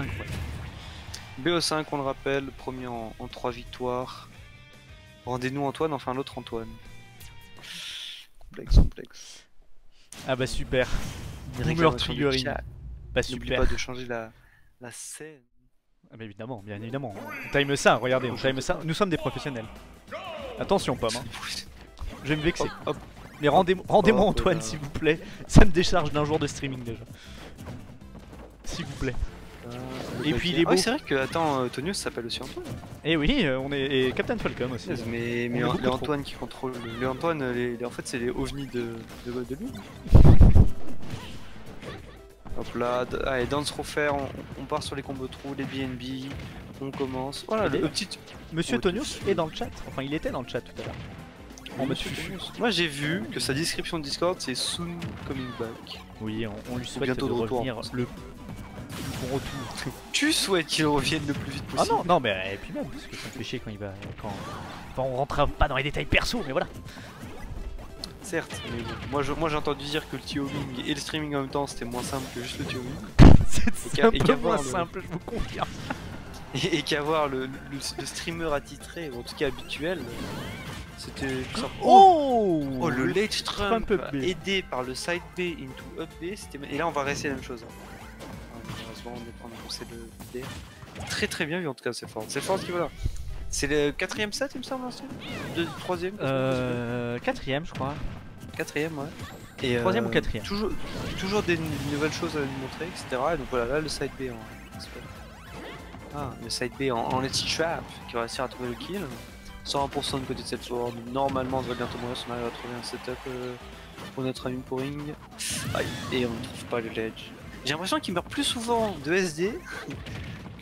incroyable. BO5, on le rappelle, premier en, en 3 victoires. Rendez-nous Antoine, enfin l'autre Antoine. Complexe, complexe. Ah bah super. Boomer chat. Bah N'oublie super. pas de changer la, la scène. Ah bah évidemment, bien évidemment. On time ça, regardez, on time ça. Nous sommes des professionnels. Attention pomme, hein. je vais me vexer. Hop, hop. Mais rendez- rendez-moi Antoine là. s'il vous plaît. Ça me décharge d'un jour de streaming déjà. S'il vous plaît. Et puis, il est Ah beau. c'est vrai que, attends, euh, Tonius s'appelle aussi Antoine. Et oui, euh, on est et Captain Falcon aussi. Mais, mais les trop. Antoine qui contrôle. Les Antoine, euh, les, les- en fait, c'est les ovnis de, de, de lui. Hop là, allez, Dance Refaire, on, on part sur les combos trous, les BNB, on commence. Voilà, le, le petit. Monsieur Ouais, Tonius est dans le chat. Enfin, il était dans le chat tout à l'heure. Tonius. Moi j'ai vu que sa description de Discord c'est soon coming back. Oui, on, on lui souhaite bientôt de, de retour, revenir le retour. Tu souhaites qu'il revienne le plus vite Ah possible non, non, mais et puis même, parce que ça me fait chier quand il va. Quand... Enfin, on rentre pas dans les détails perso, mais voilà. Certes, mais bon, moi j'ai entendu dire que le TOing et le streaming en même temps c'était moins simple que juste le TOing. C'est un peu moins le- simple, je vous confirme. Et, et qu'avoir le, le, le streamer attitré, ou en tout cas habituel, c'était tout simple. Oh, Oh, le late Trump aidé par le side B into up B, c'était et là on va rester la même chose. hein. Ah, Malheureusement on est en avancé le D. Très très bien vu en tout cas c'est fort. C'est fort qui voilà. C'est le quatrième set il me semble Deux, troisième Euh. Quatrième, je crois. Quatrième ouais. Et, Troisième euh, ou quatrième Toujours, toujours des nouvelles choses à nous montrer, etc. Et donc voilà, là le side B en. Ah, le side B en, en let's trap qui va réussir à trouver le kill. 100% de côté de cette sword. Normalement, on devrait bientôt mourir si on arrive à trouver un setup euh, pour notre ami Pouring. Aïe, et on ne trouve pas le ledge. J'ai l'impression qu'il meurt plus souvent de SD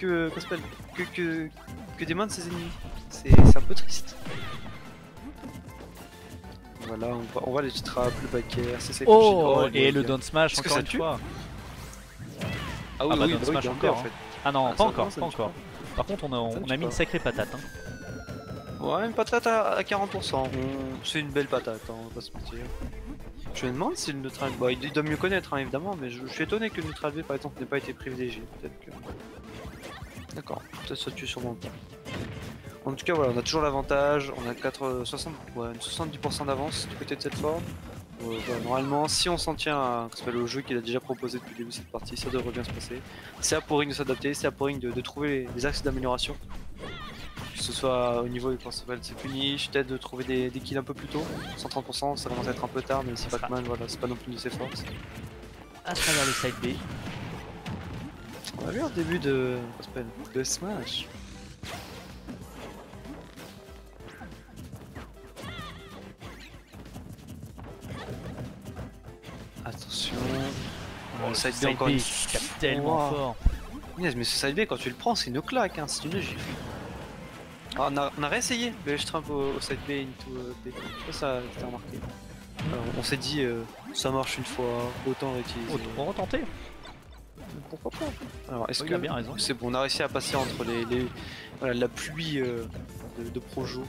que, que, que, que des mains de ses ennemis. C'est c'est un peu triste. Voilà, on voit, on voit les traps, le back air, c'est ça Oh, et le down smash encore ça une tue fois. Ah oui, Ah bah, oui, down oui, smash encore, en fait. Ah non, Ah, pas ça, encore, non, pas encore. Par contre, on a, on tue a mis une sacrée patate. Hein. Ouais, une patate à, à 40%. On- C'est une belle patate, hein, on va pas se mentir. Je me demande si le neutral. Bon, il doit mieux connaître, hein, évidemment, mais je, suis étonné que le neutral B par exemple n'ait pas été privilégié. Peut-être que. D'accord, peut-être ça tue sûrement pas. En tout cas, voilà, on a toujours l'avantage. On a 4, 60, ouais, 70% d'avance du côté de cette forme. Euh, voilà, normalement, si on s'en tient à au jeu qu'il a déjà proposé depuis le début de cette partie, ça devrait bien se passer. C'est à Pouring de s'adapter, c'est à Pouring de, de trouver les axes d'amélioration. Que ce soit au niveau comment ça s'appelle, c'est punish, peut-être de trouver des, des kills un peu plus tôt. 130%, ça commence à être un peu tard, mais c'est Ça pas sera- mal, voilà, c'est pas non plus de ses forces. À travers le side B. On a vu un début de. de Smash. Attention. Oh, le side B encore une tellement Wow. fort. Yes, mais ce side B, quand tu le prends, c'est une claque, hein, c'est une gifle. Ah, on, a, on a réessayé le Trump au, au side B into euh, B. Je sais pas si ça t'as remarqué. Alors, on s'est dit, euh, ça marche une fois, autant réutiliser. On va retenter. Pourquoi pas Alors, est-ce que bien raison. c'est bon On a réussi à passer entre les, les- voilà, la pluie euh, de, de Projo.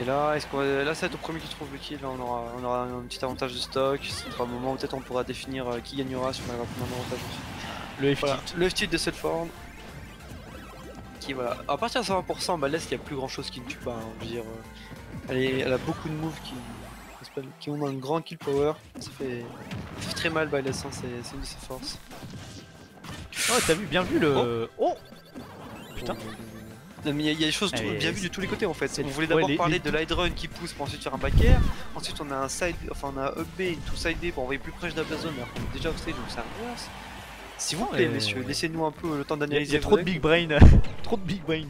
Et là, est-ce qu'on va- là, c'est au premier qui trouve le kill. Là, on aura, on aura un petit avantage de stock. Ce sera un moment où peut-être on pourra définir euh, qui gagnera si on arrive à prendre un avantage aussi. Le F Voilà, le F-tilt de cette forme. Qui voilà. À partir de 120%, bah, l'Est, il n'y a plus grand chose qui ne tue pas. hein, je veux dire, euh, elle, est- elle a beaucoup de moves qui, ça ont un grand kill power. Ça fait, ça fait très mal, l'Est, hein, c'est une de ses forces. Oh, t'as vu, bien vu le. Oh Putain. Non, mais il y, a- il y a des choses Allez, bien vues de tous les côtés en fait. On voulait d'abord parler les de l'hide run qui pousse pour ensuite faire un back air. Ensuite on a un side, enfin on a un up B, tout side B pour envoyer plus proche de la zone alors qu'on est déjà off stage donc c'est inverse. S'il vous plaît messieurs, laissez-nous un peu le temps d'analyser. il y a trop de big brain. trop de big brain.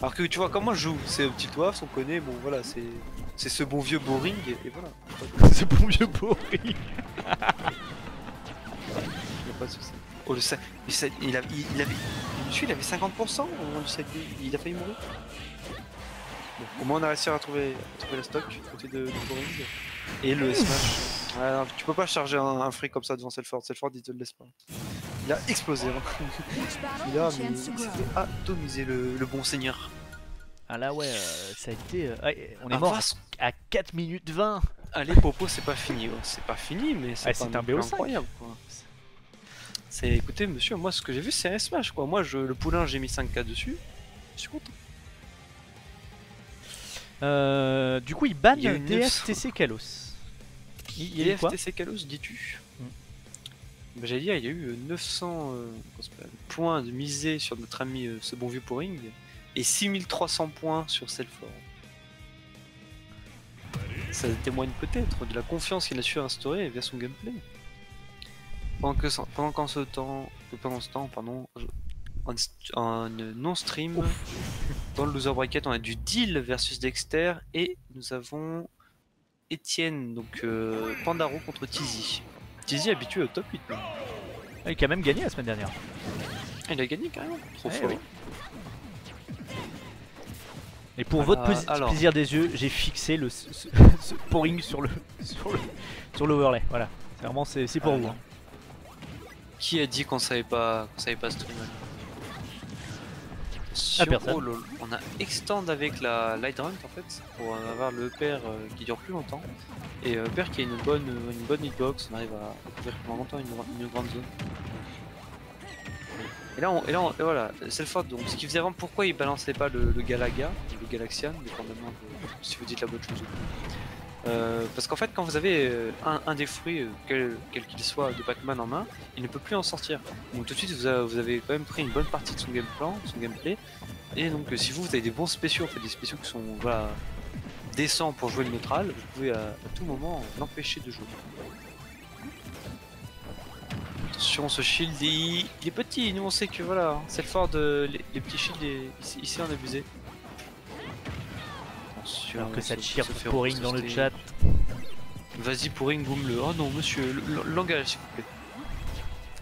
Alors que tu vois comment je joue, c'est au petit waf, on connaît, bon voilà, c'est c'est ce bon vieux boring et, voilà. C'est bon vieux a pas de soucis. Oh le side- il, a, il, avait, celui il avait 50% au moment du B, il a failli mourir. Bon, au moins on a réussi à trouver, à trouver la stock côté de, de boring et le smash. Ouais, non, tu peux pas charger un, un free comme ça devant Selford, Selford il te le laisse pas. Il a explosé. hein. Il a mais il s'est fait atomiser le, le bon seigneur. Ah là ouais, euh, ça a été. euh, ouais, on est Ah, mort à 4 minutes 20. Allez Popo c'est pas fini, oh, c'est pas fini mais c'est Ah, un BO5. incroyable quoi. C'est écoutez, monsieur, moi ce que j'ai vu c'est un smash quoi. Moi je, le poulain j'ai mis 5k dessus. Je suis content. Euh, du coup, il banne Il DFTC Kalos. Il, il y a Kalos, dis-tu bah, J'allais dire, il y a eu euh, 900 euh, s'appelle, points de misée sur notre ami euh, ce bon vieux Poring et 6300 points sur Selford. Ça témoigne peut-être de la confiance qu'il a su instaurer via son gameplay. Pendant que pendant qu'en ce temps, pendant ce temps, pardon, en non-stream, dans le loser bracket, on a du Deal versus Dexter et nous avons Etienne, donc euh, Pandaro contre Tizi. Tizi habitué au top 8. maintenant. Il a quand même gagné la semaine dernière. Ah, il a gagné carrément. Trop Eh fort. oui. Et pour Ah, votre alors. plaisir des yeux, j'ai fixé le ce, ce- ce pouring sur le sur le sur l'overlay. Voilà. C'est Vraiment, c'est pour Ah, vous. hein. Qui a dit qu'on savait pas qu'on savait pas streamer? Ah, personne. oh. On a extend avec la Light Run en fait pour avoir le père qui dure plus longtemps et euh, père qui a une bonne une bonne hitbox, on arrive à couvrir pendant longtemps une, une grande zone. Et là, on, et là on- et voilà, c'est le faute. Donc, ce qu'il faisait avant, pourquoi il balançait pas le, le Galaga, ou le Galaxian, dépendamment de si vous dites la bonne chose ou pas. Euh, parce qu'en fait, quand vous avez euh, un, des fruits, euh, quel qu'il soit, de Pac-Man en main, il ne peut plus en sortir. Donc tout de suite, vous, avez quand même pris une bonne partie de son game plan, son gameplay. Et donc, si vous, vous avez des bons spéciaux, en fait, des spéciaux qui sont voilà, décents pour jouer le neutral, vous pouvez à, tout moment l'empêcher de jouer. Attention, ce shield, il, est petit. Nous, on sait que voilà, c'est fort de les, petits shields, ici, ici, on abusé. Attention, Alors que ça se- tire se pouring dans le chat. Vas-y, pourring, boum le. Oh non, monsieur, langage, s'il vous plaît.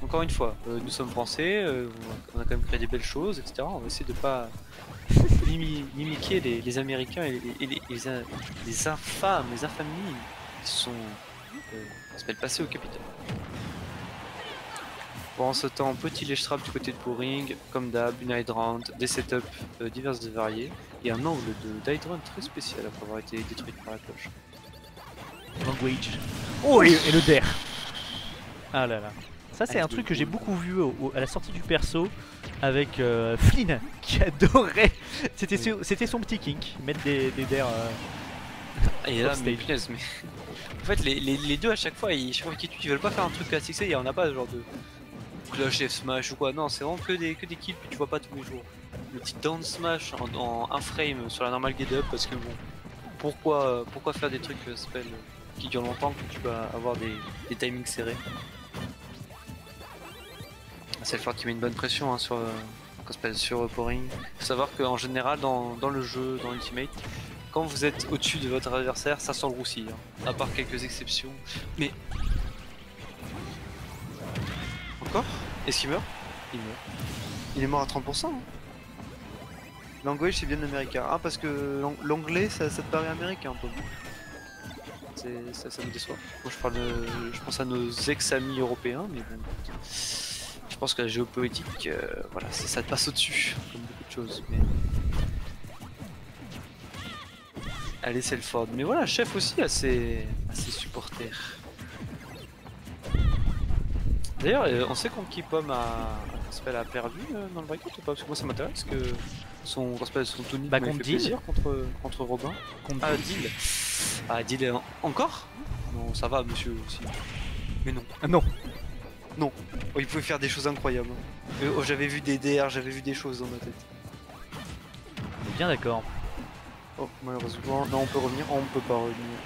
Encore une fois, euh, nous sommes français, euh, on a quand même créé des belles choses, etc. On va essayer de pas mimi- mimiquer les, les Américains et les, et les, les in- les infâmes, les infamies qui sont euh, on s'appelle passés au Capitole. Pendant ce temps, petit lèche trap du côté de Pouring, comme d'hab, une hydrant, des setups euh, divers et variés, et un angle de d'hydrant très spécial après avoir été détruit par la cloche. Language. Oh et, et le der. Ah là là. Ça c'est Ah, un truc que j'ai beaucoup vu au- au- à la sortie du perso avec euh, Flynn qui adorait. C'était Oui. son- c'était son petit kink, mettre des, des der. euh, Et là, mais punaise, mais. en fait, les, les, les deux à chaque fois, ils, chaque fois qu'ils tuent, ils veulent pas faire un truc classique, il y en a pas genre de Clash F Smash ou quoi. Non, c'est vraiment que des, que des kills que tu vois pas tous les jours. Le petit down smash en, un frame sur la normale get up parce que bon, pourquoi, pourquoi faire des trucs euh, s'appelle, euh, qui durent longtemps quand tu vas avoir des, timings serrés? C'est le fort qui met une bonne pression hein, sur, euh, sur euh, Pouring. Faut savoir qu'en général, dans, dans le jeu, dans Ultimate, quand vous êtes au-dessus de votre adversaire, ça sent le roussi, hein, à part quelques exceptions. Mais. Est-ce qu'il meurt Il meurt. Il est mort à 30%. Hein. Language c'est bien américain. Ah, parce que l'ang- l'anglais ça, ça te paraît américain un peu. C'est- Ça, ça me déçoit. Moi je parle de- Je pense à nos ex-amis européens, mais bon. Je pense que la géopolitique, euh, voilà, ça, ça te passe au-dessus, comme beaucoup de choses. Mais... Allez, c'est le Ford. Mais voilà, chef aussi a ses, a ses supporters. D'ailleurs, euh, on sait contre qui Pomme a, a perdu euh, dans le bracket ou pas? Parce que moi ça m'intéresse que son, son Tony Bah, fait contre plaisir contre, contre Robin. contre- Ah, Deal Ah, Deal, euh, encore? Non, ça va, monsieur aussi. Mais non. Ah non. Oh, il pouvait faire des choses incroyables. Euh, oh, j'avais vu des DR, j'avais vu des choses dans ma tête. On est bien d'accord. Oh, malheureusement, non, on peut revenir, oh, on peut pas revenir.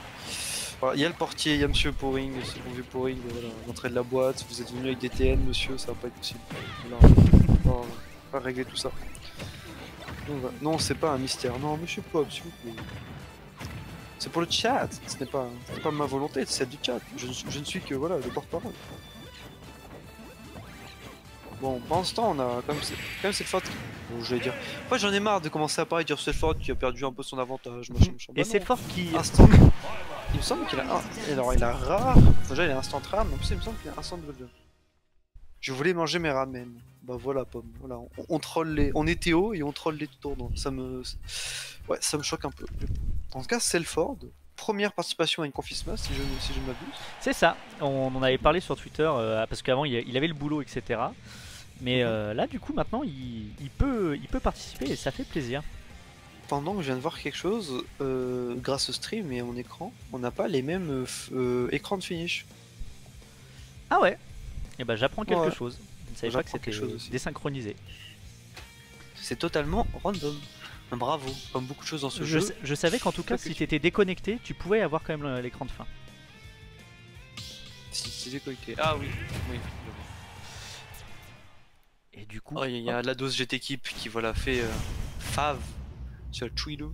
Il y a le portier, il y a monsieur Pouring, c'est bon vieux Pouring, voilà, l'entrée de la boîte, vous êtes venu avec des TN, monsieur, ça va pas être possible. Voilà, on va on régler tout ça. Donc. Non, c'est pas un mystère, non, monsieur Pop, s'il vous plaît. C'est pour le chat, ce n'est pas, pas ma volonté, c'est celle du chat. Je, ne suis- je ne suis que voilà, le porte-parole. Bon, pendant ce temps, on a quand même, quand même cette. Bon, je vais dire. Fait, j'en ai marre de commencer à parler de Selford qui a perdu un peu son avantage. Machin, machin. Et Bah c'est non. fort qui. Instant. Il me semble qu'il a un. Alors, il a rare. Déjà, il a instant rare, mais en plus, il me semble qu'il a instant de Je voulais manger mes ramen. Bah voilà, pomme. Voilà, on, on troll les. On est Théo et on troll les tournants. Ça me. Ouais, ça me choque un peu. En tout cas, Selford, première participation à une Confisma, si je, si je ne m'abuse. C'est ça, on en avait parlé sur Twitter, euh, parce qu'avant il, il avait le boulot, etc. Mais euh, là, du coup, maintenant, il, il peut, il peut participer et ça fait plaisir. Pendant que je viens de voir quelque chose, euh, grâce au stream et à mon écran, on n'a pas les mêmes euh, écrans de finish. Ah ouais Et ben j'apprends quelque Ouais. chose. Je ne savais pas que c'était désynchronisé. C'est totalement random. Bravo, comme beaucoup de choses dans ce Je, jeu. je savais qu'en tout cas, si tu- tu étais déconnecté, tu pouvais avoir quand même l'écran de fin. Si c'est déconnecté. Ah oui, oui. Et du coup, Oh, il y a la dose GT Keep qui voilà fait euh, Fav sur le Twitter.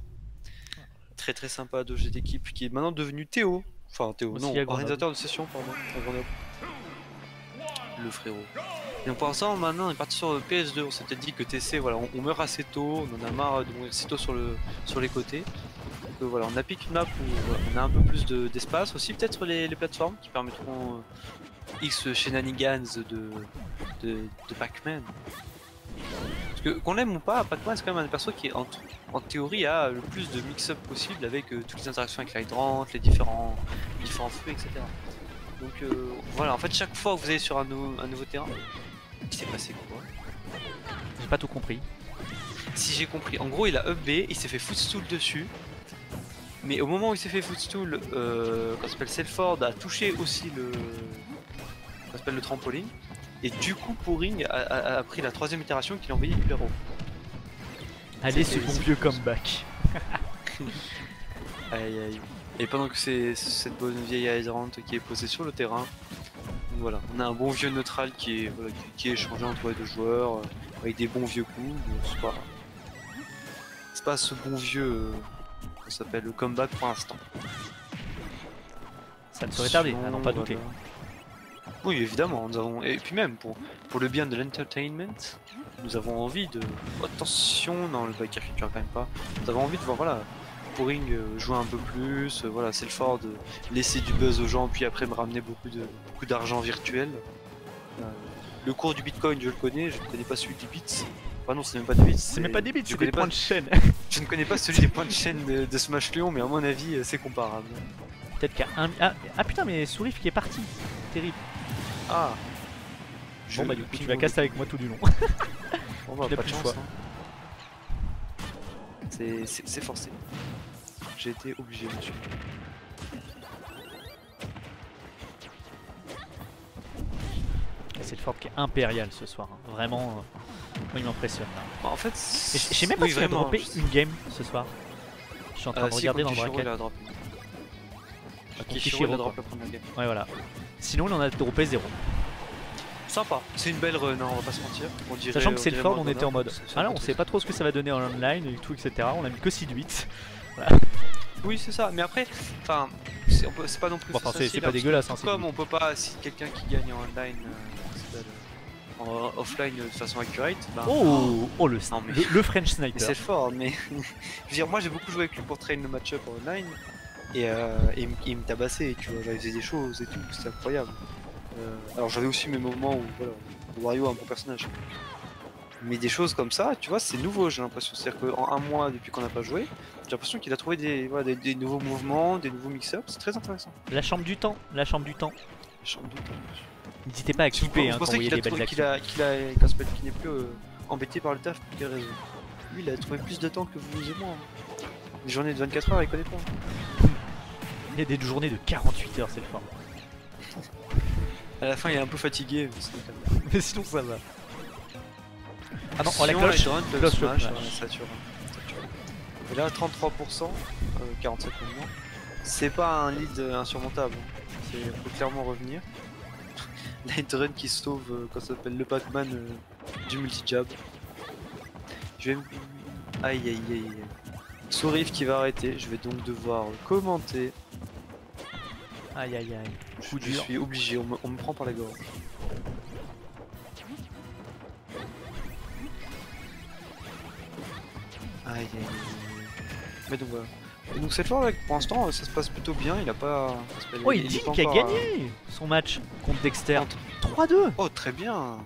Très très sympa dose GT Keep qui est maintenant devenu Théo. Enfin Théo, Aussi non, organisateur de session, pardon, à Grenoble. Le frérot. Et donc pour l'instant maintenant on est parti sur le PS2, on s'était dit que TC voilà, on, on meurt assez tôt, on en a marre de mourir assez tôt sur, le, sur les côtés. Donc euh, voilà, on a piqué une map où voilà, on a un peu plus de- d'espace, aussi peut-être les, les plateformes qui permettront euh, X shenanigans de, de, de Pac-Man. Qu'on l'aime ou pas, Pac-Man c'est quand même un perso qui en, en théorie a le plus de mix-up possible avec euh, toutes les interactions avec l'hydrant, les différents, les différents fruits, etc. Donc euh, voilà, en fait chaque fois que vous allez sur un, nou- un nouveau terrain, il s'est passé quoi? J'ai pas tout compris. Si j'ai compris, en gros il a up B, il s'est fait footstool dessus. Mais au moment où il s'est fait footstool, euh, quand s'appelle? Selford a touché aussi le, qu'on s'appelle le trampoline. Et du coup, Pouring a, a- a pris la troisième itération qu'il a envoyé hyper haut. Allez, ce bon vieux comeback. Aïe aïe. Et pendant que c'est cette bonne vieille hydrante qui est posée sur le terrain, voilà, on a un bon vieux neutral qui est, voilà, qui, qui est échangé entre les deux joueurs, euh, avec des bons vieux coups. C'est pas, c'est pas ce bon vieux, euh, s'appelle le comeback pour l'instant. Ça ne saurait tarder, à Sinon, n'en pas voilà. douter. Oui, évidemment, nous avons et puis même pour pour le bien de l'entertainment, nous avons envie de attention dans le bac quand même pas. Nous avons envie de voir voilà Pouring euh, jouer un peu plus, euh, voilà Selford euh, laisser du buzz aux gens puis après me ramener beaucoup de beaucoup d'argent virtuel. Euh, le cours du Bitcoin, je le connais, je ne connais pas celui des bits. Enfin non, c'est même pas des bits. C'est même pas des bits, je c'est des connais pas- points de chaîne. Je ne connais pas celui des points de chaîne de, de Smash Lyon, mais à mon avis, c'est comparable. Peut-être qu'à un. Ah, ah, putain, mais Sourif qui est parti. Terrible. Ah. Bon, bah, du coup, tu vas casser avec moi tout du long. Bon, bah, Il a pas plus de chance. choix. hein. C'est- forcé. J'ai été obligé de tuer. C'est le Ford qui est impérial ce soir. hein. Vraiment, euh, moi, il m'impressionne. là. Bah, en fait, Je je sais même pas oui, s'il a vraiment, droppé je- une game ce soir. Je suis en train Euh, de si, regarder dans le bracket. a Kishiro, Kishiro, il a quoi. drop la première game. Ouais, voilà. Sinon, il en a droppé zéro. Sympa, c'est une belle run, hein, on va pas se mentir. On dirait, Sachant que c'est le Ford, on était en mode. Ah là, on sait pas trop ce que ça va donner en online et tout, etc. On a mis que 6 de 8. Oui, c'est ça, mais après, enfin, c'est pas non plus. Bon, enfin, c'est- pas dégueulasse, hein, Comme on peut pas, si quelqu'un qui gagne en online, euh, en offline de façon accurate, bah, Oh, oh le, Non, mais- le, French Sniper. c'est fort, mais je veux dire, moi j'ai beaucoup joué avec lui pour train le match-up en online et, euh, et il me- tabassait, tu vois, faisait des choses et tout, c'était incroyable. Euh, alors j'avais aussi mes moments où voilà, Wario est un bon personnage. Mais des choses comme ça, tu vois, c'est nouveau, j'ai l'impression. C'est-à-dire qu'en un mois depuis qu'on n'a pas joué, j'ai l'impression qu'il a trouvé des, voilà, des, des nouveaux mouvements, des nouveaux mix-ups, c'est très intéressant. La chambre du temps, la chambre du temps. J'en doute. N'hésitez pas à clipper hein, quand vous voyez qu'il a des belles qu'il a, qu'il a, n'est plus euh, embêté par le taf pour quelle raison? Lui, il a trouvé plus de temps que vous et moi. hein. Des journées de 24 heures, il connaît pas. Il y a des journées de 48 heures, c'est le fort. À la fin, il est un peu fatigué. mais. Mais sinon, ça va. Ah non, oh, la Sinon, cloche. les smash, ouais, hein, ça tue. Et là, 33%, euh, 47 mouvements. C'est pas un lead insurmontable. hein. Il faut clairement revenir. Light Run qui sauve, euh, quand ça s'appelle le Pac-Man euh, du multi-jab. Je vais. aïe aïe aïe. Sourif qui va arrêter. Je vais donc devoir commenter. Aïe aïe aïe. Je, Coup je dur. suis obligé, on me, on me prend par la gorge. Aïe aïe aïe. Mais donc voilà. Et donc cette fois, là, pour l'instant, ça se passe plutôt bien. Il a pas. Oh, il dit qu'il a gagné son match contre Dexter. Contre- 3-2. Oh, très bien.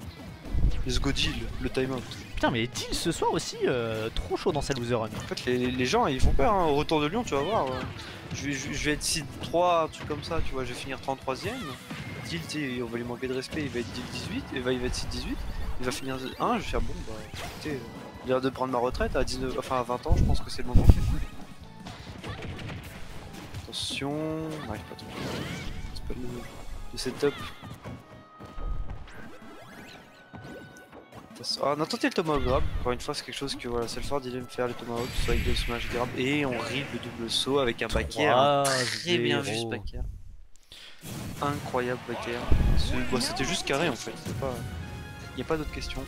Let's go deal, le timeout. Putain, mais Deal ce soir aussi, euh, trop chaud dans sa loser run? En fait, les, les gens ils font peur, hein. au retour de Lyon, tu vas voir. ouais. Je, vais, être seed 3, un truc comme ça, tu vois, je vais finir 33ème. Deal, tu sais, on va lui manquer de respect, il va être deal 18, et va, il va être seed 18, il va finir 1, je vais faire bon, bah écoutez, euh, j'ai l'air de prendre ma retraite à 19, enfin à 20 ans, je pense que c'est le moment. Attention, on n'arrive pas trop. C'est pas le, le setup. Ah, on a tenté le tomahawk grab, encore une fois c'est quelque chose que voilà, Selford il aime faire le tomahawk, soit avec le smash grab, et on ride le double saut avec un backer. hein. Très bien vu ce 3-0. backer. Incroyable backer. C'était juste carré en fait, pas... y a pas d'autre question.